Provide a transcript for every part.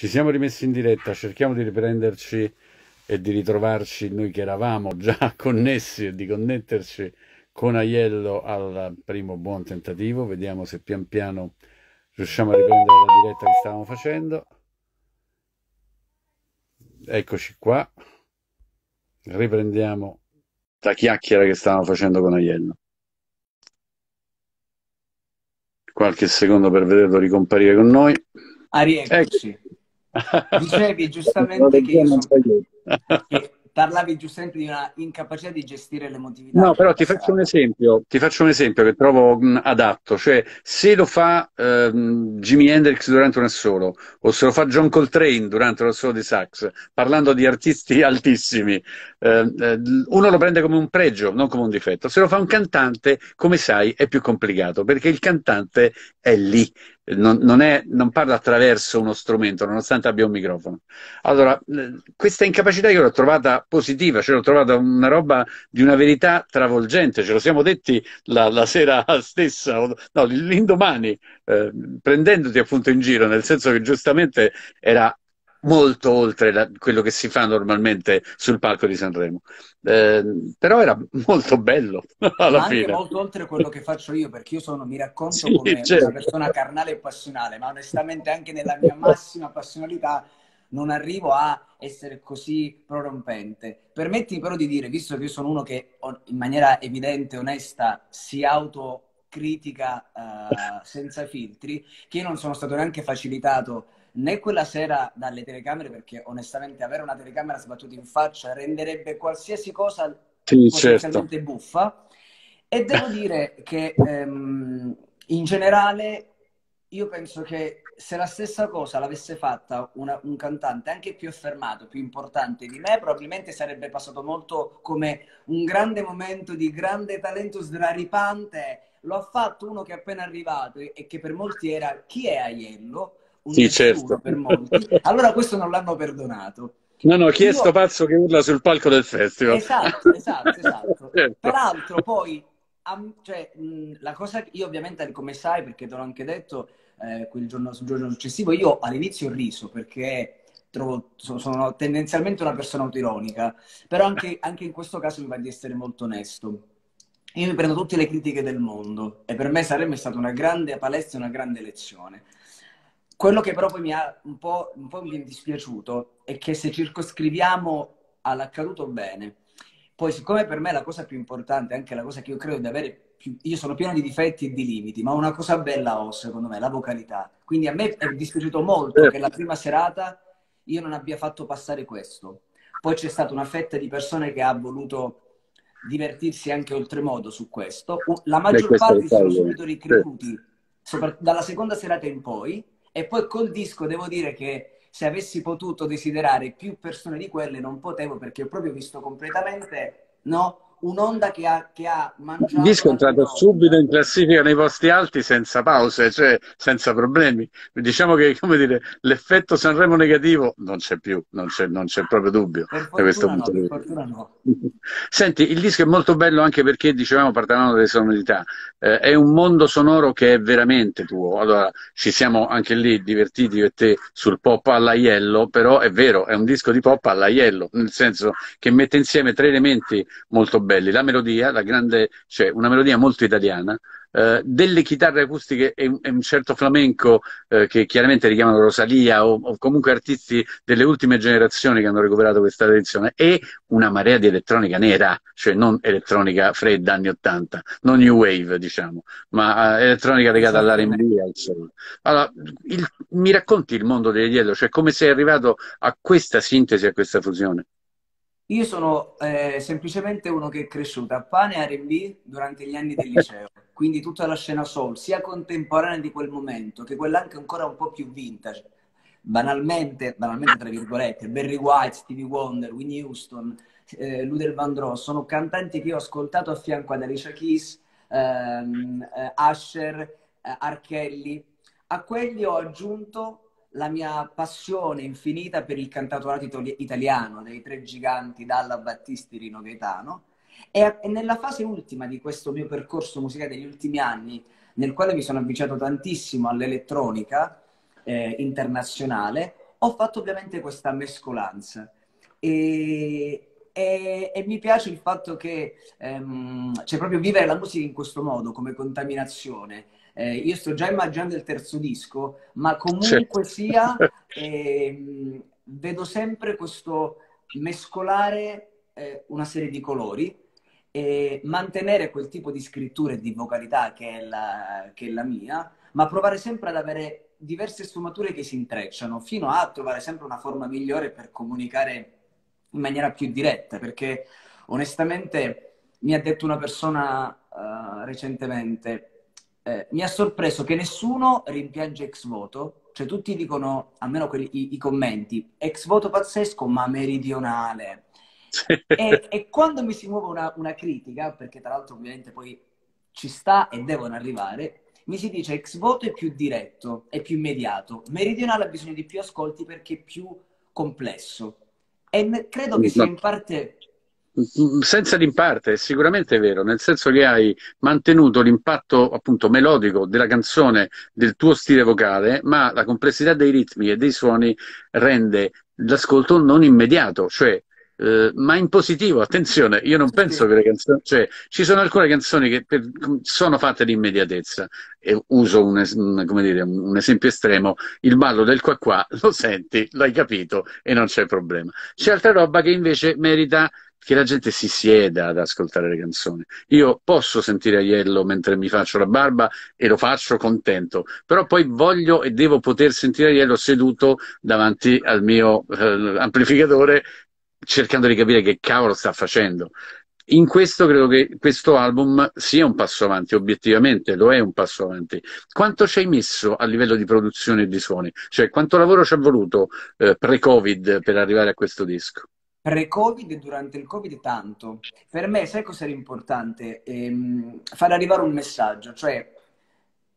Ci siamo rimessi in diretta, cerchiamo di riprenderci e di ritrovarci noi che eravamo già connessi e di connetterci con Aiello al primo buon tentativo. Vediamo se pian piano riusciamo a riprendere la diretta che stavamo facendo. Eccoci qua. Riprendiamo la chiacchiera che stavamo facendo con Aiello. Qualche secondo per vederlo ricomparire con noi. Rieccoci. Ecco. Dicevi giustamente che, io sono, che parlavi giustamente di una incapacità di gestire l'emotività. No, però ti faccio un esempio, ti faccio un esempio che trovo adatto, cioè se lo fa ehm, Jimi Hendrix durante un assolo o se lo fa John Coltrane durante un assolo di sax, parlando di artisti altissimi, eh, eh, uno lo prende come un pregio, non come un difetto. Se lo fa un cantante, come sai, è più complicato, perché il cantante è lì, non, non, è, non, parla attraverso uno strumento, nonostante abbia un microfono. Allora, questa incapacità io l'ho trovata positiva, cioè l'ho trovata una roba di una verità travolgente, ce lo siamo detti la, la sera stessa, no, l'indomani, eh, prendendoti appunto in giro, nel senso che giustamente era molto oltre la, quello che si fa normalmente sul palco di Sanremo. Eh, però era molto bello alla ma fine. anche molto oltre quello che faccio io, perché io sono, mi racconto sì, come certo. una persona carnale e passionale, ma onestamente anche nella mia massima passionalità non arrivo a essere così prorompente. Permettimi però di dire, visto che io sono uno che in maniera evidente, onesta, si autocritica uh, senza filtri, che io non sono stato neanche facilitato né quella sera dalle telecamere, perché onestamente avere una telecamera sbattuta in faccia renderebbe qualsiasi cosa sì, potenzialmente certo. buffa. E devo dire che ehm, in generale io penso che se la stessa cosa l'avesse fatta una, un cantante anche più affermato, più importante di me, probabilmente sarebbe passato molto come un grande momento di grande talento sdraripante. Lo ha fatto uno che è appena arrivato e che per molti era chi è Aiello? un sì, certo. per molti. Allora questo non l'hanno perdonato. No, no, chi è sto pazzo che urla sul palco del festival? Esatto, esatto, esatto. certo. Peraltro poi, cioè, la cosa io ovviamente, come sai, perché te l'ho anche detto, eh, quel giorno, sul giorno successivo, io all'inizio ho riso perché trovo, sono tendenzialmente una persona autoironica, però anche, anche in questo caso mi va di essere molto onesto. Io mi prendo tutte le critiche del mondo e per me sarebbe stata una grande palestra, una grande lezione. Quello che però poi mi ha un po', un po' mi è dispiaciuto è che se circoscriviamo all'accaduto bene, poi siccome per me la cosa più importante, anche la cosa che io credo di avere io sono pieno di difetti e di limiti, ma una cosa bella ho secondo me, la vocalità. Quindi a me è dispiaciuto molto che la prima serata io non abbia fatto passare questo. Poi c'è stata una fetta di persone che ha voluto divertirsi anche oltremodo su questo. La maggior parte sono subito ricreduti, dalla seconda serata in poi, e poi col disco devo dire che se avessi potuto desiderare più persone di quelle non potevo perché ho proprio visto completamente no, un'onda che ha, che ha mangiato. Il disco è entrato subito in classifica nei posti alti senza pause, cioè senza problemi. Diciamo che come dire, l'effetto Sanremo negativo non c'è più, non c'è, non c'è proprio dubbio. Per da questo no, punto di vista. No. Senti, il disco è molto bello anche perché, dicevamo, parlavamo delle sonorità. Eh, è un mondo sonoro che è veramente tuo. Allora, ci siamo anche lì divertiti io e te sul pop alla Iello, però è vero, è un disco di pop alla Iello, nel senso che mette insieme tre elementi molto belli belli, la melodia, la grande, cioè una melodia molto italiana, eh, delle chitarre acustiche e un, e un certo flamenco eh, che chiaramente richiamano Rosalia o, o, comunque artisti delle ultime generazioni che hanno recuperato questa tradizione e una marea di elettronica nera, cioè non elettronica fredda anni 80, non new wave diciamo, ma uh, elettronica legata all'R&B al soul. Allora, il, mi racconti il mondo delle dietro, cioè come sei arrivato a questa sintesi, a questa fusione? Io sono eh, semplicemente uno che è cresciuto a pane e R&B durante gli anni del liceo, quindi tutta la scena soul, sia contemporanea di quel momento, che quella anche ancora un po' più vintage. Banalmente, banalmente tra virgolette, Barry White, Stevie Wonder, Winnie Houston, eh, Ludel Vandross, sono cantanti che ho ascoltato a fianco ad Alicia Keys, ehm, eh, Asher, eh, Archelli. A quelli ho aggiunto la mia passione infinita per il cantautorato italiano dei tre giganti Dalla Battisti Rino Gaetano e, e nella fase ultima di questo mio percorso musicale degli ultimi anni nel quale mi sono avvicinato tantissimo all'elettronica eh, internazionale ho fatto ovviamente questa mescolanza e, e, e mi piace il fatto che ehm, cioè proprio vivere la musica in questo modo, come contaminazione. Eh, io sto già immaginando il terzo disco, ma comunque sia, eh, vedo sempre questo mescolare eh, una serie di colori e mantenere quel tipo di scrittura e di vocalità che è la, che è la mia, ma provare sempre ad avere diverse sfumature che si intrecciano, fino a trovare sempre una forma migliore per comunicare in maniera più diretta, perché onestamente mi ha detto una persona uh, recentemente, eh, mi ha sorpreso che nessuno rimpiange ex voto, cioè tutti dicono, almeno quelli, i, i commenti, ex voto pazzesco ma meridionale. e, e, quando mi si muove una, una critica, perché tra l'altro ovviamente poi ci sta e devono arrivare, mi si dice ex voto è più diretto, è più immediato, meridionale ha bisogno di più ascolti perché è più complesso. E credo che sia in parte senza in parte, è sicuramente vero, nel senso che hai mantenuto l'impatto appunto melodico della canzone, del tuo stile vocale, ma la complessità dei ritmi e dei suoni rende l'ascolto non immediato, cioè eh, ma in positivo, attenzione, io non penso che le canzoni, cioè ci sono alcune canzoni che per, sono fatte di immediatezza e uso un, un, dire, un, esempio estremo, il ballo del qua qua, lo senti, l'hai capito e non c'è problema. C'è altra roba che invece merita che la gente si sieda ad ascoltare le canzoni. Io posso sentire Aiello mentre mi faccio la barba e lo faccio contento, però poi voglio e devo poter sentire Aiello seduto davanti al mio eh, amplificatore cercando di capire che cavolo sta facendo. In questo credo che questo album sia un passo avanti, obiettivamente lo è un passo avanti. Quanto ci hai messo a livello di produzione e di suoni? Cioè, quanto lavoro ci è voluto eh, pre-Covid per arrivare a questo disco? Pre-Covid e durante il Covid tanto. Per me, sai cosa era importante? Ehm, far arrivare un messaggio, cioè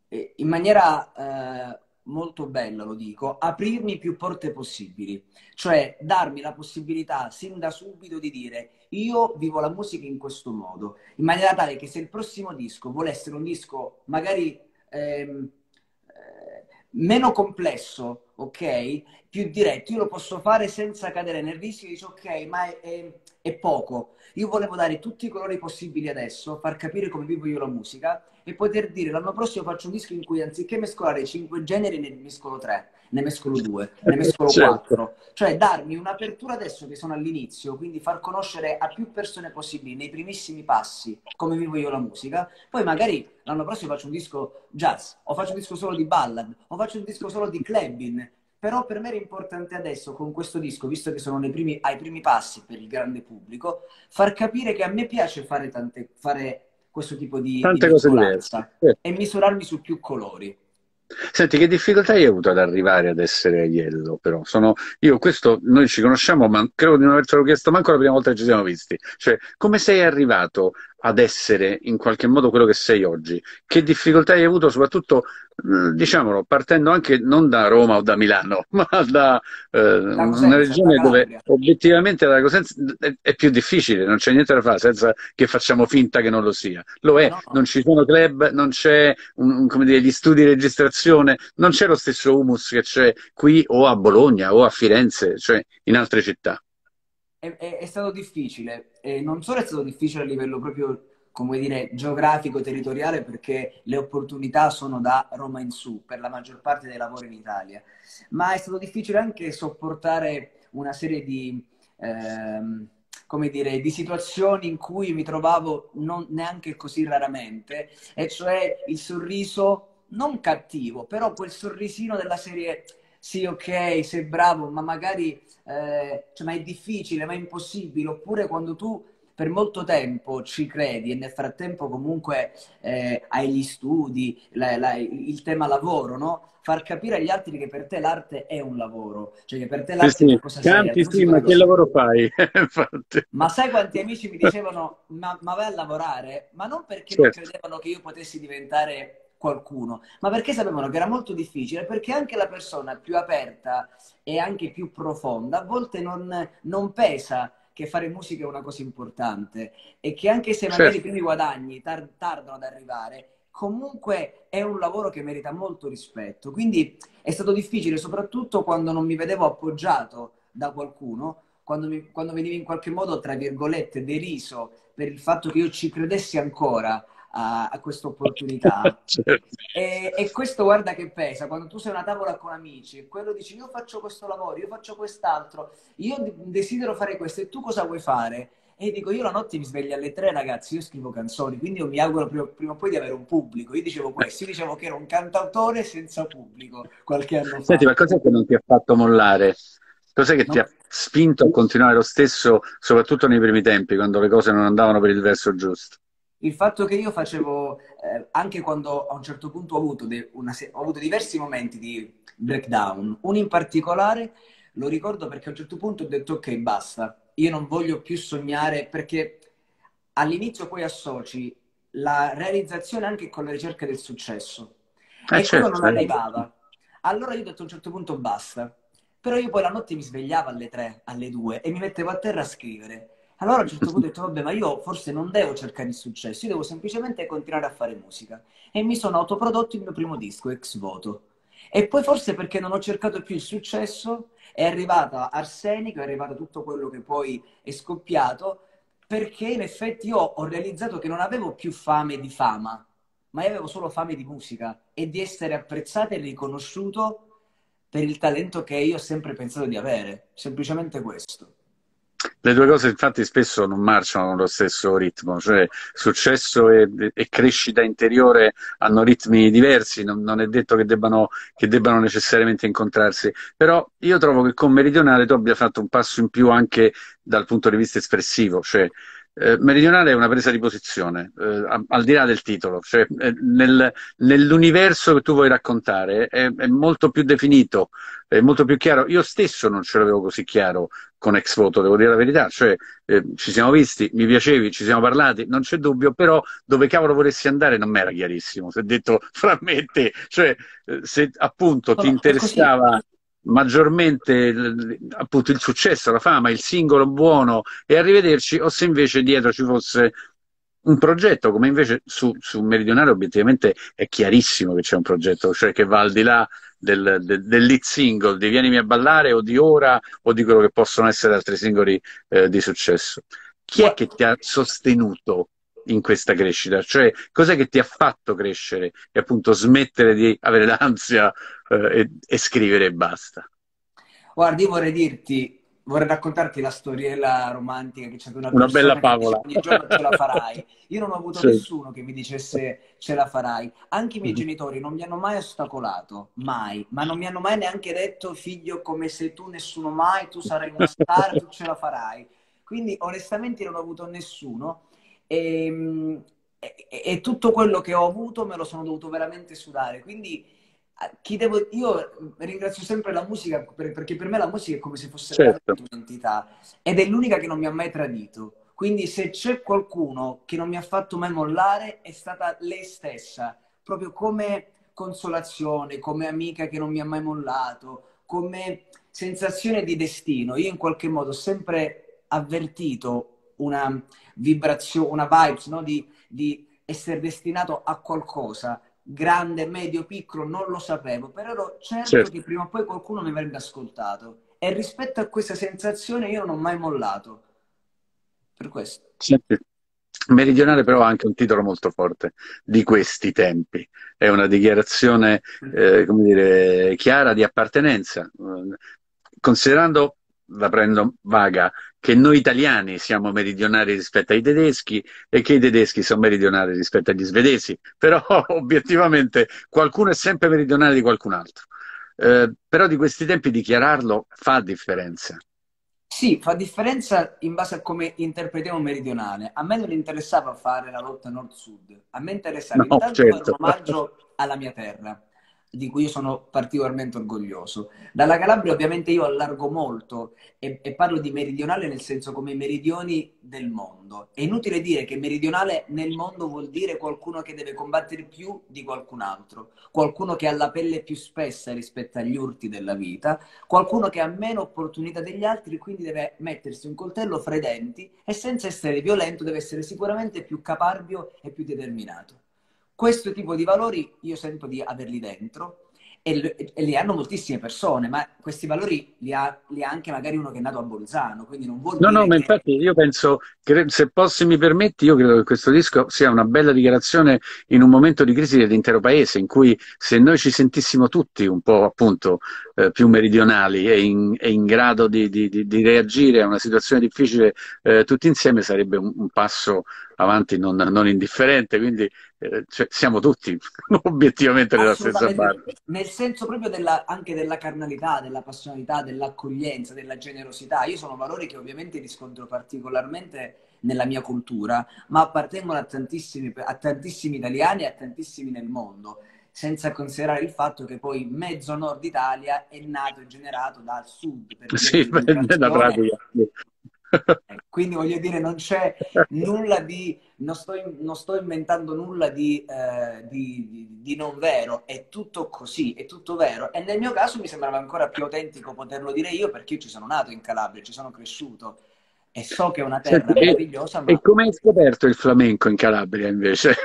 eh, in maniera eh, molto bella, lo dico, aprirmi più porte possibili, cioè darmi la possibilità sin da subito di dire io vivo la musica in questo modo, in maniera tale che se il prossimo disco vuole essere un disco magari ehm, eh, meno complesso, ok? Più diretto, io lo posso fare senza cadere nel rischio di dire ok, ma è, è, è poco. Io volevo dare tutti i colori possibili adesso, far capire come vivo io la musica e poter dire l'anno prossimo faccio un disco in cui anziché mescolare cinque generi ne mescolo tre, ne mescolo due, ne mescolo certo. quattro. Cioè darmi un'apertura adesso che sono all'inizio, quindi far conoscere a più persone possibili nei primissimi passi come vivo io la musica. Poi magari l'anno prossimo faccio un disco jazz, o faccio un disco solo di ballad, o faccio un disco solo di clubbing. Però per me era importante adesso, con questo disco, visto che sono primi, ai primi passi per il grande pubblico, far capire che a me piace fare, tante, fare questo tipo di, Tante di cose diverse. e misurarmi su più colori. Senti, che difficoltà hai avuto ad arrivare ad essere Aiello, però? Sono, io questo, noi ci conosciamo, ma credo di non avercelo chiesto manco la prima volta che ci siamo visti. Cioè, come sei arrivato ad essere in qualche modo quello che sei oggi? Che difficoltà hai avuto, soprattutto, diciamolo, partendo anche non da Roma o da Milano, ma da eh, una regione dove obiettivamente la Cosenza è più difficile, non c'è niente da fare senza che facciamo finta che non lo sia. Lo è, no. non ci sono club, non c'è un, come dire, gli studi di registrazione, non c'è lo stesso humus che c'è qui o a Bologna o a Firenze, cioè in altre città è, è, è stato difficile. E non solo è stato difficile a livello proprio, come dire, geografico, territoriale, perché le opportunità sono da Roma in su per la maggior parte dei lavori in Italia, ma è stato difficile anche sopportare una serie di... Ehm, come dire, di situazioni in cui mi trovavo non neanche così raramente, e cioè il sorriso non cattivo, però quel sorrisino della serie sì, ok, sei bravo, ma magari eh, cioè, ma è difficile, ma è impossibile, oppure quando tu per molto tempo ci credi e nel frattempo comunque eh, hai gli studi, la, la, il tema lavoro, no? Far capire agli altri che per te l'arte è un lavoro, cioè che per te l'arte sì, è una cosa Canti, seria. Sì, ma che lavoro fai? ma sai quanti amici mi dicevano, ma, ma vai a lavorare? Ma non perché certo. non credevano che io potessi diventare qualcuno, ma perché sapevano che era molto difficile, perché anche la persona più aperta e anche più profonda a volte non, non pesa che fare musica è una cosa importante e che anche se magari certo. i primi guadagni tar- tardano ad arrivare, comunque è un lavoro che merita molto rispetto. Quindi è stato difficile, soprattutto quando non mi vedevo appoggiato da qualcuno, quando, mi, quando venivo in qualche modo, tra virgolette, deriso per il fatto che io ci credessi ancora a, a questa opportunità. certo. e, e, questo guarda che pesa, quando tu sei a una tavola con amici e quello dici io faccio questo lavoro, io faccio quest'altro, io desidero fare questo e tu cosa vuoi fare? E dico, io la notte mi sveglio alle tre, ragazzi, io scrivo canzoni, quindi io mi auguro prima, prima, o poi di avere un pubblico. Io dicevo questo, io dicevo che ero un cantautore senza pubblico qualche anno fa. Senti, ma cos'è che non ti ha fatto mollare? Cos'è che no. ti ha spinto a continuare lo stesso, soprattutto nei primi tempi, quando le cose non andavano per il verso giusto? Il fatto che io facevo, eh, anche quando a un certo punto ho avuto, una, ho avuto diversi momenti di breakdown, uno in particolare lo ricordo perché a un certo punto ho detto ok, basta, io non voglio più sognare perché all'inizio poi associ la realizzazione anche con la ricerca del successo. Eh e certo. quello non arrivava. Allora io ho detto a un certo punto basta. Però io poi la notte mi svegliavo alle 3, alle 2 e mi mettevo a terra a scrivere. Allora a un certo punto ho detto, vabbè, ma io forse non devo cercare il successo, io devo semplicemente continuare a fare musica. E mi sono autoprodotto il mio primo disco, ex voto. E poi forse perché non ho cercato più il successo, è arrivata Arsenico, è arrivato tutto quello che poi è scoppiato, perché in effetti io ho realizzato che non avevo più fame di fama, ma io avevo solo fame di musica e di essere apprezzato e riconosciuto per il talento che io ho sempre pensato di avere, semplicemente questo. Le due cose infatti spesso non marciano con lo stesso ritmo, cioè successo e, e crescita interiore hanno ritmi diversi, non, non è detto che debbano, che debbano, necessariamente incontrarsi, però io trovo che con Meridionale tu abbia fatto un passo in più anche dal punto di vista espressivo, cioè eh, meridionale è una presa di posizione, eh, al di là del titolo, cioè eh, nel, nell'universo che tu vuoi raccontare è, è, molto più definito, è molto più chiaro. Io stesso non ce l'avevo così chiaro con Ex Voto, devo dire la verità, cioè eh, ci siamo visti, mi piacevi, ci siamo parlati, non c'è dubbio, però dove cavolo vorresti andare non mi era chiarissimo, se detto fra me e te, cioè eh, se appunto ti interessava maggiormente appunto il successo, la fama, il singolo buono e arrivederci, o se invece dietro ci fosse un progetto, come invece su, su Meridionale obiettivamente è chiarissimo che c'è un progetto, cioè che va al di là del, del, del lead single, di Vienimi a ballare o di Ora o di quello che possono essere altri singoli eh, di successo. Chi è che ti ha sostenuto in questa crescita? Cioè, cos'è che ti ha fatto crescere e appunto smettere di avere l'ansia eh, e, e, scrivere e basta? Guardi, io vorrei dirti, vorrei raccontarti la storiella romantica che c'è una, una bella favola. ogni giorno ce la farai. Io non ho avuto sì. nessuno che mi dicesse ce la farai. Anche i miei mm-hmm. genitori non mi hanno mai ostacolato, mai, ma non mi hanno mai neanche detto figlio come sei tu, nessuno mai, tu sarai una star, tu ce la farai. Quindi onestamente non ho avuto nessuno e, e, e, tutto quello che ho avuto me lo sono dovuto veramente sudare. Quindi devo, io ringrazio sempre la musica perché per me la musica è come se fosse certo. un'entità ed è l'unica che non mi ha mai tradito. Quindi se c'è qualcuno che non mi ha fatto mai mollare è stata lei stessa, proprio come consolazione, come amica che non mi ha mai mollato, come sensazione di destino. Io in qualche modo ho sempre avvertito una vibrazione, una vibes, no? di, di essere destinato a qualcosa, grande, medio, piccolo, non lo sapevo, però ero certo, certo, che prima o poi qualcuno mi avrebbe ascoltato. E rispetto a questa sensazione io non ho mai mollato. Per questo. Certo. Meridionale però ha anche un titolo molto forte di questi tempi, è una dichiarazione eh, come dire, chiara di appartenenza, considerando la prendo vaga, che noi italiani siamo meridionali rispetto ai tedeschi e che i tedeschi sono meridionali rispetto agli svedesi, però obiettivamente qualcuno è sempre meridionale di qualcun altro. Eh, però di questi tempi dichiararlo fa differenza. Sì, fa differenza in base a come interpretiamo meridionale. A me non interessava fare la lotta nord-sud, a me interessava no, intanto certo. fare un omaggio alla mia terra di cui io sono particolarmente orgoglioso. Dalla Calabria ovviamente io allargo molto e, e, parlo di meridionale nel senso come i meridioni del mondo. È inutile dire che meridionale nel mondo vuol dire qualcuno che deve combattere più di qualcun altro, qualcuno che ha la pelle più spessa rispetto agli urti della vita, qualcuno che ha meno opportunità degli altri quindi deve mettersi un coltello fra i denti e senza essere violento deve essere sicuramente più caparbio e più determinato. Questo tipo di valori io sento di averli dentro e, e, li hanno moltissime persone, ma questi valori li ha, li ha, anche magari uno che è nato a Bolzano, quindi non vuol no, dire No, ma infatti io penso, che, se posso mi permetti, io credo che questo disco sia una bella dichiarazione in un momento di crisi dell'intero paese, in cui se noi ci sentissimo tutti un po' appunto eh, più meridionali e in, e in grado di, di, di, di, reagire a una situazione difficile eh, tutti insieme sarebbe un, un passo avanti non, non indifferente, quindi eh, cioè, siamo tutti obiettivamente nella stessa barca. Nel senso proprio della, anche della carnalità, della passionalità, dell'accoglienza, della generosità. Io sono valori che ovviamente riscontro particolarmente nella mia cultura, ma appartengono a tantissimi, a tantissimi italiani e a tantissimi nel mondo senza considerare il fatto che poi mezzo nord Italia è nato e generato dal sud. Per sì, da pratica. Quindi voglio dire, non c'è nulla di, non sto, non sto inventando nulla di, eh, di, di, non vero, è tutto così, è tutto vero. E nel mio caso mi sembrava ancora più autentico poterlo dire io perché io ci sono nato in Calabria, ci sono cresciuto e so che è una terra Senti, meravigliosa. Ma... E come hai scoperto il flamenco in Calabria invece?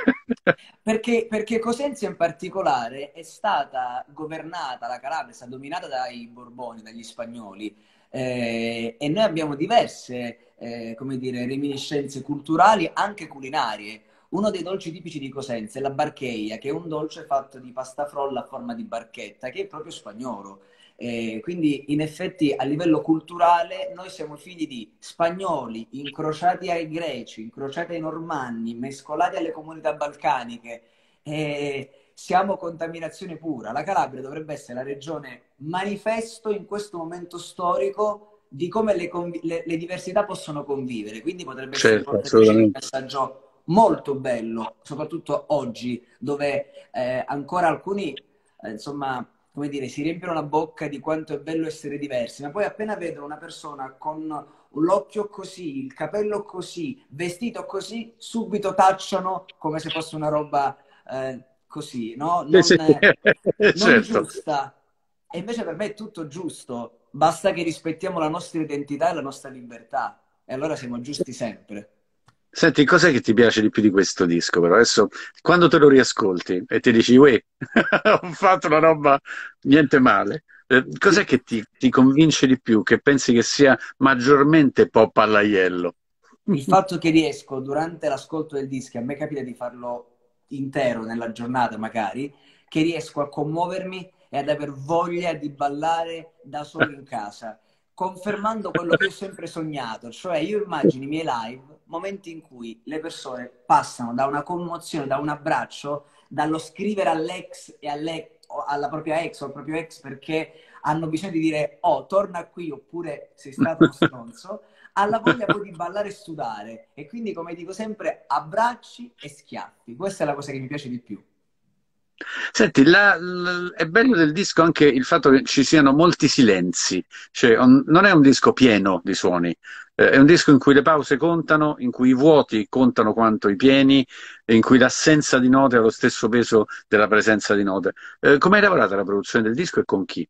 perché, perché Cosenza in particolare è stata governata, la Calabria è stata dominata dai Borboni, dagli spagnoli eh, e noi abbiamo diverse, eh, come dire, reminiscenze culturali, anche culinarie. Uno dei dolci tipici di Cosenza è la barcheia, che è un dolce fatto di pasta frolla a forma di barchetta, che è proprio spagnolo. Eh, quindi in effetti a livello culturale noi siamo figli di spagnoli incrociati ai greci, incrociati ai normanni, mescolati alle comunità balcaniche. Eh, siamo contaminazione pura. La Calabria dovrebbe essere la regione manifesto in questo momento storico di come le, conv- le, le diversità possono convivere. Quindi potrebbe certo, essere un messaggio molto bello, soprattutto oggi, dove eh, ancora alcuni, eh, insomma, come dire, si riempiono la bocca di quanto è bello essere diversi, ma poi appena vedono una persona con l'occhio così, il capello così, vestito così, subito tacciano come se fosse una roba eh, così, no? Non, sì, sì. non certo. giusta. E invece per me è tutto giusto, basta che rispettiamo la nostra identità e la nostra libertà. E allora siamo giusti sempre. Senti, cos'è che ti piace di più di questo disco? Però adesso, quando te lo riascolti e ti dici, uè, ho fatto una roba niente male, eh, cos'è che ti, ti, convince di più, che pensi che sia maggiormente pop all'aiello? Il fatto che riesco durante l'ascolto del disco, a me capita di farlo intero nella giornata magari, che riesco a commuovermi e ad aver voglia di ballare da solo in casa, confermando quello che ho sempre sognato, cioè io immagino i miei live momenti in cui le persone passano da una commozione, da un abbraccio, dallo scrivere all'ex e alle, alla propria ex o al proprio ex perché hanno bisogno di dire oh torna qui oppure sei stato uno stronzo alla voglia poi di ballare e sudare. E quindi, come dico sempre, abbracci e schiaffi. Questa è la cosa che mi piace di più. Senti, la, la, è bello del disco anche il fatto che ci siano molti silenzi, cioè un, non è un disco pieno di suoni, eh, è un disco in cui le pause contano, in cui i vuoti contano quanto i pieni, in cui l'assenza di note ha lo stesso peso della presenza di note. Eh, come hai lavorato alla produzione del disco e con chi?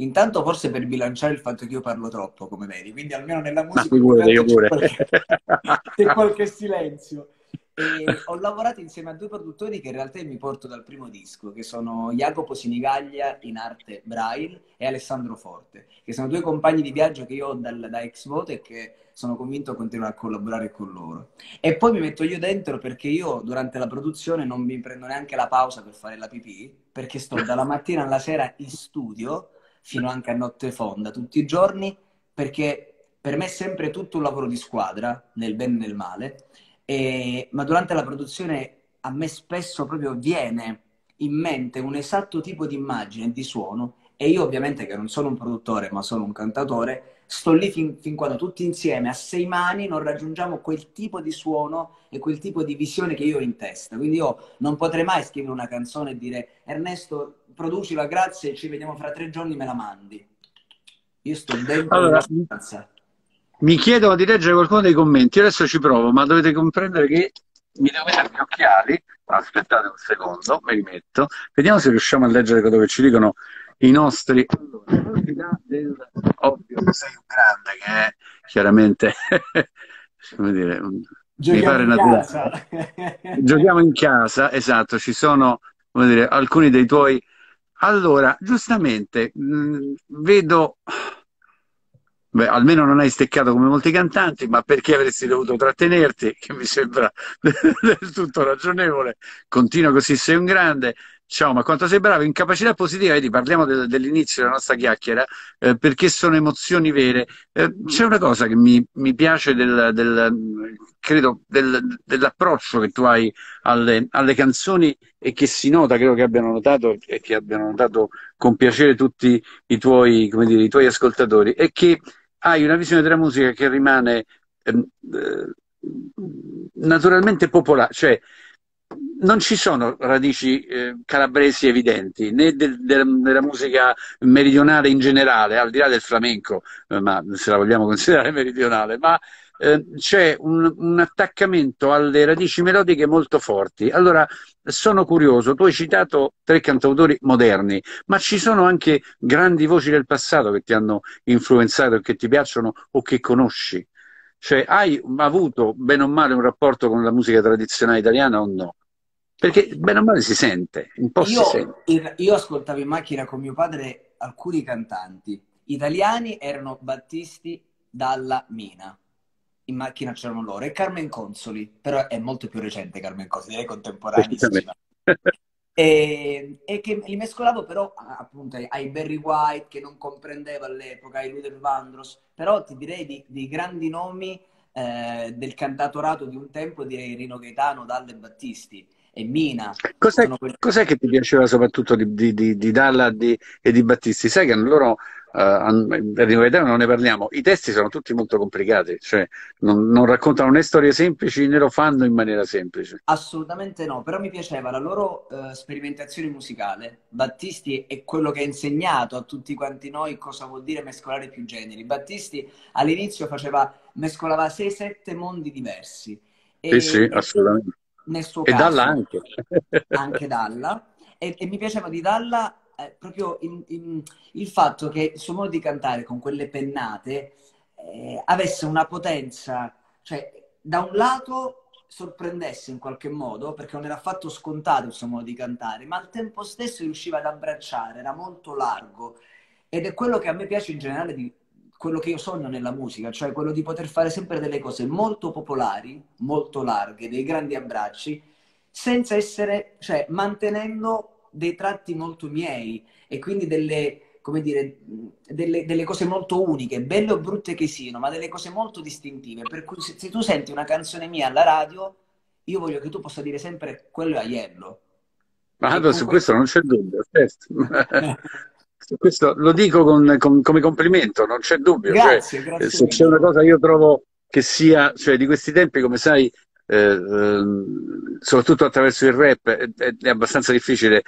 Intanto forse per bilanciare il fatto che io parlo troppo, come vedi, quindi almeno nella musica pure, io pure. C'è, qualche, c'è qualche silenzio. E ho lavorato insieme a due produttori che in realtà mi porto dal primo disco, che sono Jacopo Sinigaglia in arte Braille e Alessandro Forte, che sono due compagni di viaggio che io ho dal, da ex voto e che sono convinto continuare a collaborare con loro. E poi mi metto io dentro perché io durante la produzione non mi prendo neanche la pausa per fare la pipì, perché sto dalla mattina alla sera in studio fino anche a notte fonda tutti i giorni, perché per me è sempre tutto un lavoro di squadra, nel bene e nel male, e, ma durante la produzione a me spesso proprio viene in mente un esatto tipo di immagine di suono e io ovviamente che non sono un produttore ma sono un cantatore, sto lì fin, fin, quando tutti insieme a sei mani non raggiungiamo quel tipo di suono e quel tipo di visione che io ho in testa. Quindi io non potrei mai scrivere una canzone e dire Ernesto producila, grazie, ci vediamo fra tre giorni, me la mandi. Io sto dentro allora, stanza. Mi chiedono di leggere qualcuno dei commenti, adesso ci provo, ma dovete comprendere che mi devo mettere gli occhiali. Aspettate un secondo, me li metto. Vediamo se riusciamo a leggere quello che ci dicono i nostri. Allora, del ovvio che sei un grande, che è chiaramente come dire, Giochiamo mi pare in naturale. Giochiamo in casa, esatto, ci sono dire, alcuni dei tuoi... Allora, giustamente, mh, mm, vedo... Beh, almeno non hai steccato come molti cantanti, ma perché avresti dovuto trattenerti? Che mi sembra del tutto ragionevole. Continua così, sei un grande. Ciao, ma quanto sei bravo, incapacità positiva, vedi, parliamo de- dell'inizio della nostra chiacchiera, eh, perché sono emozioni vere. Eh, c'è una cosa che mi, mi piace del, del credo, del, dell'approccio che tu hai alle, alle, canzoni e che si nota, credo che abbiano notato e che abbiano notato con piacere tutti i tuoi, dire, i tuoi ascoltatori, è che hai una visione della musica che rimane ehm, eh, naturalmente popolare, cioè non ci sono radici eh, calabresi evidenti, né del, del, della musica meridionale in generale, al di là del flamenco, eh, ma se la vogliamo considerare meridionale, ma eh, c'è un, un, attaccamento alle radici melodiche molto forti. Allora, sono curioso, tu hai citato tre cantautori moderni, ma ci sono anche grandi voci del passato che ti hanno influenzato, che ti piacciono o che conosci? Cioè, hai avuto bene o male un rapporto con la musica tradizionale italiana o no? Perché bene o male si sente, un po' io, si sente. Io ascoltavo in macchina con mio padre alcuni cantanti italiani, erano Battisti dalla Mina. In macchina c'erano loro e Carmen Consoli, però è molto più recente Carmen Consoli, è contemporaneissima. E, e, che li mescolavo però appunto ai Barry White che non comprendeva all'epoca, ai Luther Vandross, però ti direi di, di grandi nomi eh, del cantatorato di un tempo, direi Rino Gaetano, Dalle Battisti e Mina. Cos'è, quelli... cos'è, che ti piaceva soprattutto di, di, di, di Dalla e di Battisti? Sai che loro, uh, non ne parliamo, i testi sono tutti molto complicati, cioè non, non, raccontano né storie semplici né lo fanno in maniera semplice. Assolutamente no, però mi piaceva la loro uh, sperimentazione musicale. Battisti è quello che ha insegnato a tutti quanti noi cosa vuol dire mescolare più generi. Battisti all'inizio faceva, mescolava 6-7 mondi diversi. E, sì, sì, assolutamente nel suo e caso. Dalla anche. anche Dalla. E, e, mi piaceva di Dalla eh, proprio in, in, il fatto che il suo modo di cantare con quelle pennate eh, avesse una potenza, cioè da un lato sorprendesse in qualche modo perché non era affatto scontato il suo modo di cantare, ma al tempo stesso riusciva ad abbracciare, era molto largo. Ed è quello che a me piace in generale di, quello che io sogno nella musica, cioè quello di poter fare sempre delle cose molto popolari, molto larghe, dei grandi abbracci, senza essere, cioè mantenendo dei tratti molto miei e quindi delle, come dire, delle, delle cose molto uniche, belle o brutte che siano, ma delle cose molto distintive. Per cui se, se tu senti una canzone mia alla radio, io voglio che tu possa dire sempre quello è Aiello. Ma allora, su questo non c'è dubbio, certo. Questo lo dico con, con, come complimento, non c'è dubbio. Grazie, cioè, grazie se c'è una cosa io trovo che sia, cioè di questi tempi, come sai, eh, ehm, soprattutto attraverso il rap, è, è abbastanza difficile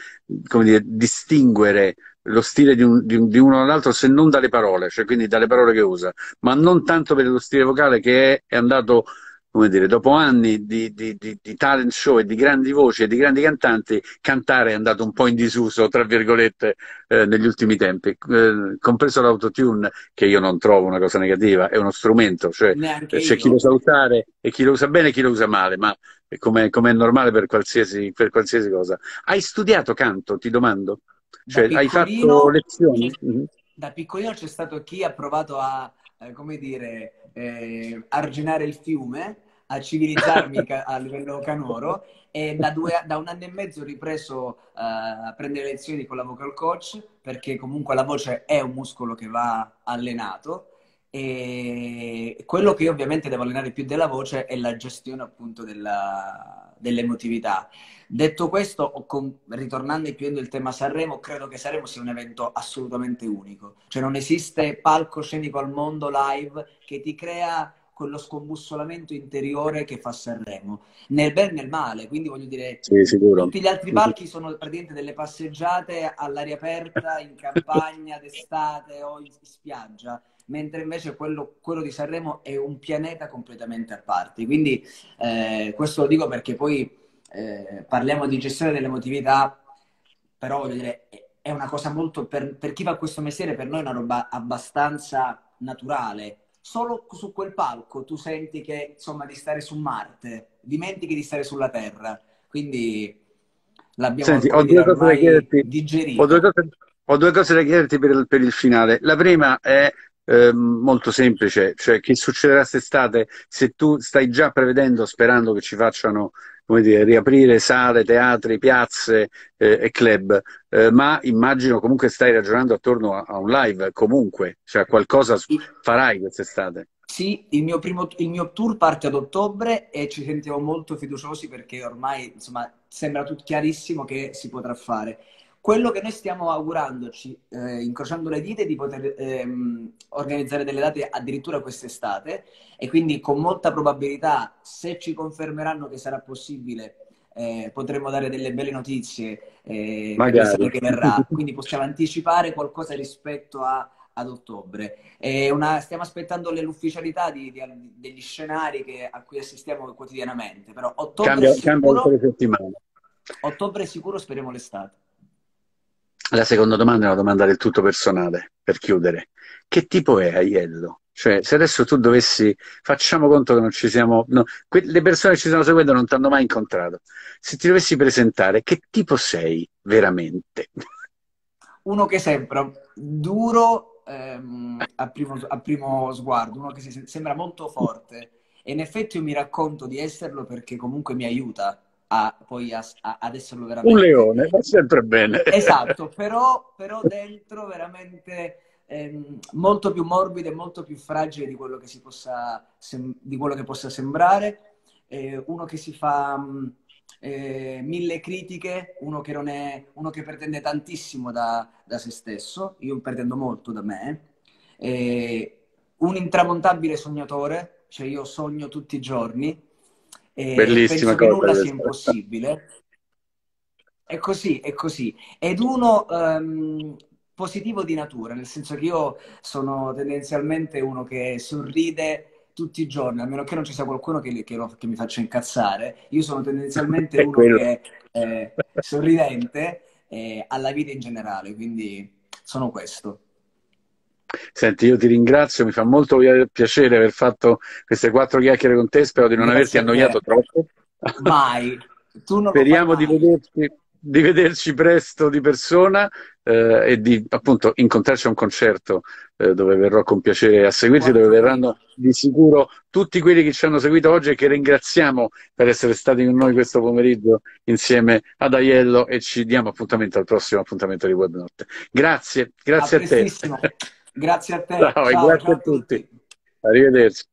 come dire, distinguere lo stile di, un, di, un, di uno dall'altro se non dalle parole, cioè quindi dalle parole che usa, ma non tanto per lo stile vocale che è, è andato come dire, dopo anni di, di, di, di, talent show e di grandi voci e di grandi cantanti, cantare è andato un po' in disuso, tra virgolette, eh, negli ultimi tempi, eh, compreso l'autotune, che io non trovo una cosa negativa, è uno strumento, cioè c'è chi lo sa usare e chi lo usa bene e chi lo usa male, ma come è normale per qualsiasi, per qualsiasi, cosa. Hai studiato canto, ti domando? Cioè, hai fatto lezioni? Mm-hmm. Da piccolino c'è stato chi ha provato a eh, come dire, eh, arginare il fiume, a civilizzarmi a livello canoro e da, due, da, un anno e mezzo ho ripreso uh, a prendere lezioni con la vocal coach perché comunque la voce è un muscolo che va allenato e quello che io ovviamente devo allenare più della voce è la gestione appunto della, dell'emotività. Detto questo, con, ritornando e chiudendo il tema Sanremo, credo che Sanremo sia un evento assolutamente unico. Cioè non esiste palcoscenico al mondo live che ti crea quello scombussolamento interiore che fa Sanremo, nel bene e nel male, quindi voglio dire, sì, tutti gli altri palchi sono praticamente delle passeggiate all'aria aperta, in campagna, d'estate o in spiaggia, mentre invece quello, quello, di Sanremo è un pianeta completamente a parte. Quindi eh, questo lo dico perché poi eh, parliamo di gestione dell'emotività, però voglio dire, è una cosa molto, per, per chi fa questo mestiere, per noi è una roba abbastanza naturale. solo su quel palco tu senti che, insomma, di stare su Marte, dimentichi di stare sulla Terra. Quindi l'abbiamo Senti, ho due cose da chiederti. digerito. Ho due cose, ho due cose da chiederti per, per il finale. La prima è eh, molto semplice, cioè che succederà quest'estate se tu stai già prevedendo, sperando che ci facciano come dire, riaprire sale, teatri, piazze eh, e club, eh, ma immagino comunque stai ragionando attorno a, a, un live, comunque, cioè qualcosa farai quest'estate. Sì, il mio, primo, il mio tour parte ad ottobre e ci sentiamo molto fiduciosi perché ormai insomma, sembra tutto chiarissimo che si potrà fare. Quello che noi stiamo augurandoci, eh, incrociando le dita, è di poter ehm, organizzare delle date addirittura quest'estate e quindi con molta probabilità, se ci confermeranno che sarà possibile, eh, potremo dare delle belle notizie eh, che verrà. Quindi possiamo anticipare qualcosa rispetto a, ad ottobre. Una, stiamo aspettando l'ufficialità di, di, degli scenari che, a cui assistiamo quotidianamente, però ottobre cambia, sicuro, cambia ottobre sicuro speriamo l'estate. La seconda domanda è una domanda del tutto personale, per chiudere. Che tipo è Aiello? Cioè, se adesso tu dovessi, facciamo conto che non ci siamo, no, que- le persone che ci stanno seguendo non ti hanno mai incontrato. Se ti dovessi presentare, che tipo sei veramente? Uno che sembra duro ehm, a, primo, a, primo, sguardo, uno che sembra molto forte. E in effetti io mi racconto di esserlo perché comunque mi aiuta a, poi a, a, ad esserlo veramente. Un leone, va sempre bene. Esatto, però, però dentro veramente ehm, molto più morbido e molto più fragile di quello che, si possa, sem- di quello che possa sembrare. Eh, uno che si fa mh, eh, mille critiche, uno che, non è, uno che pretende tantissimo da, da se stesso, io pretendo molto da me. Eh, un intramontabile sognatore, cioè io sogno tutti i giorni, e Bellissima penso cosa che nulla sia impossibile. È così, è così. Ed uno um, positivo di natura, nel senso che io sono tendenzialmente uno che sorride tutti i giorni, a meno che non ci sia qualcuno che, che, lo, che mi faccia incazzare. Io sono tendenzialmente uno che è sorridente eh, alla vita in generale, quindi sono questo. Senti, io ti ringrazio, mi fa molto piacere aver fatto queste quattro chiacchiere con te, spero di non Grazie averti annoiato troppo. Mai. Speriamo di vederci, di vederci, presto di persona eh, e di appunto incontrarci a un concerto eh, dove verrò con piacere a seguirti, dove verranno di sicuro tutti quelli che ci hanno seguito oggi e che ringraziamo per essere stati con noi questo pomeriggio insieme ad Aiello e ci diamo appuntamento al prossimo appuntamento di Webnote. Grazie, grazie a, a te. Grazie a te. Ciao, ciao grazie ciao a tutti. tutti. Arrivederci.